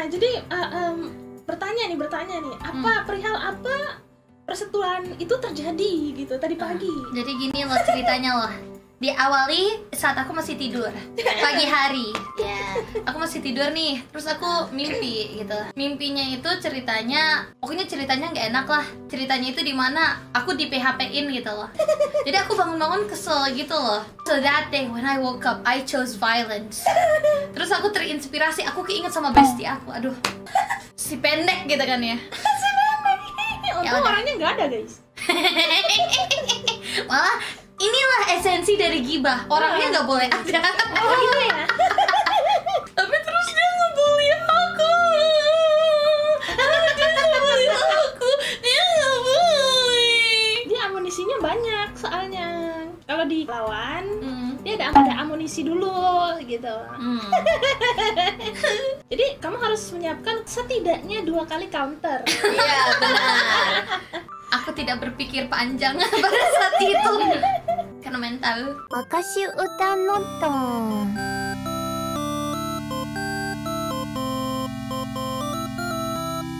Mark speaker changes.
Speaker 1: Nah, jadi uh, um, bertanya nih, bertanya nih, apa perihal apa persetujuan itu terjadi gitu tadi pagi?
Speaker 2: Jadi gini loh ceritanya loh. Diawali saat aku masih tidur pagi hari. Ya, aku masih tidur nih. Terus aku mimpi gitu. Mimpinya itu ceritanya, pokoknya ceritanya nggak enak lah. Ceritanya itu di mana aku di PHP-in gitu loh. Jadi aku bangun-bangun kesel gitu loh. So that day when I woke up, I chose violence. Terus aku terinspirasi, aku keinget sama bestie aku. Aduh, si pendek gitu kan ya.
Speaker 1: Untung
Speaker 2: udah.
Speaker 1: orangnya nggak ada guys.
Speaker 2: Esensi dari gibah. Orangnya nggak boleh ada.
Speaker 1: Oh gitu ya.
Speaker 2: Tapi terus dia ngebully aku. Dia ngebully aku. Dia ngebully.
Speaker 1: Dia amunisinya banyak soalnya. Kalau di lawan,
Speaker 2: Hmm.
Speaker 1: dia ada ada amunisi dulu gitu.
Speaker 2: Hmm.
Speaker 1: Jadi kamu harus menyiapkan setidaknya dua kali counter.
Speaker 2: Iya benar. Aku tidak berpikir panjang pada saat itu karena mental.
Speaker 3: 若し歌のと